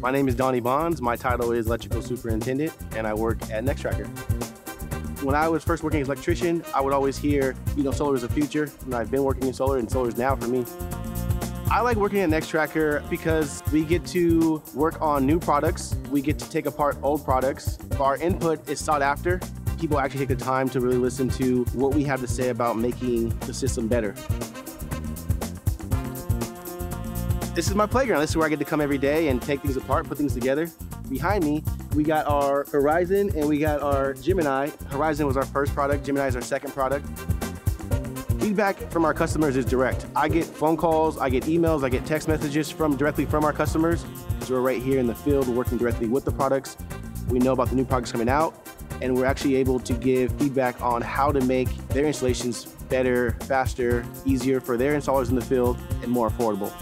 My name is Donny Bonds. My title is Electrical Superintendent, and I work at Nextracker. When I was first working as an electrician, I would always hear, you know, solar is the future. And I've been working in solar, and solar is now for me. I like working at Nextracker because we get to work on new products. We get to take apart old products. Our input is sought after. People actually take the time to really listen to what we have to say about making the system better. This is my playground. This is where I get to come every day and take things apart, put things together. Behind me, we got our Horizon and we got our Gemini. Horizon was our first product, Gemini is our second product. Feedback from our customers is direct. I get phone calls, I get emails, I get text messages from directly from our customers. So we're right here in the field working directly with the products. We know about the new products coming out, and we're actually able to give feedback on how to make their installations better, faster, easier for their installers in the field, and more affordable.